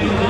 Now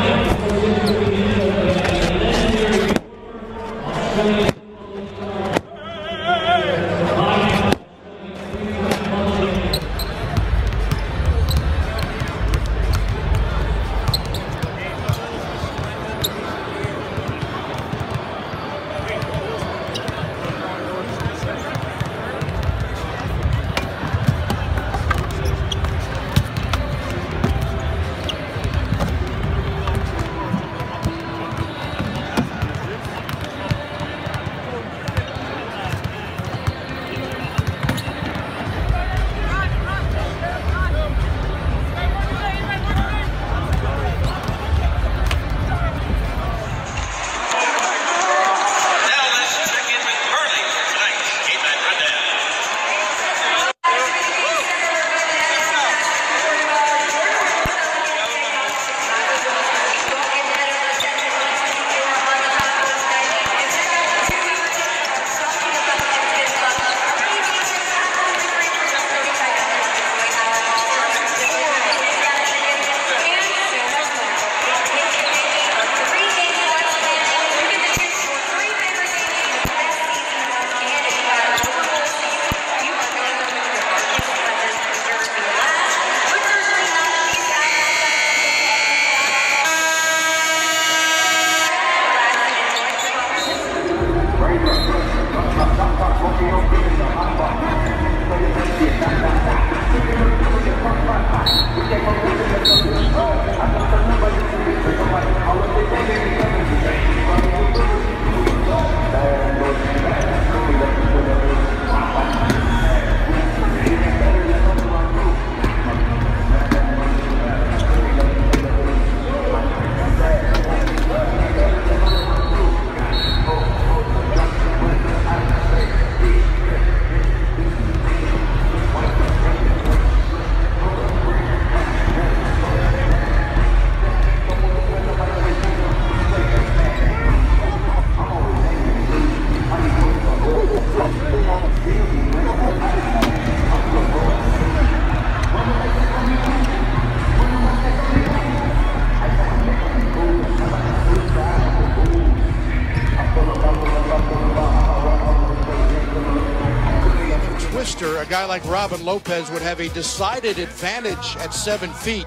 guy like Robin Lopez would have a decided advantage at seven feet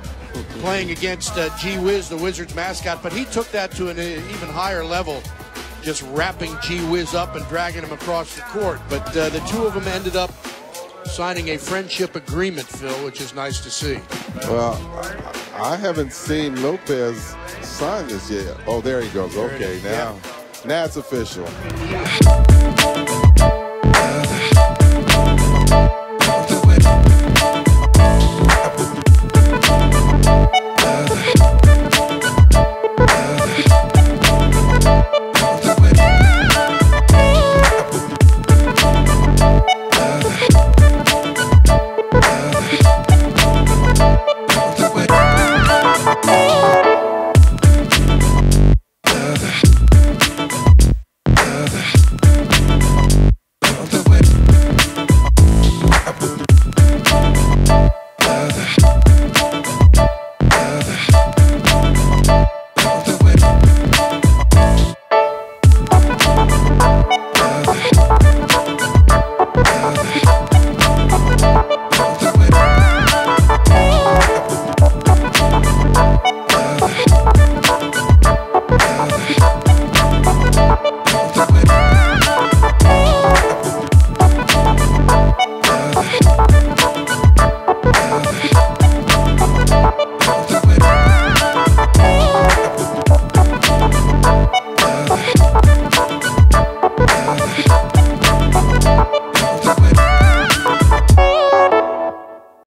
playing against uh, G Wiz, the Wizards mascot, but he took that to an uh, even higher level, just wrapping G Wiz up and dragging him across the court. But uh, the two of them ended up signing a friendship agreement, Phil, which is nice to see. Well, I, haven't seen Lopez sign this yet. Oh, there he goes. There Okay, now, now it's official.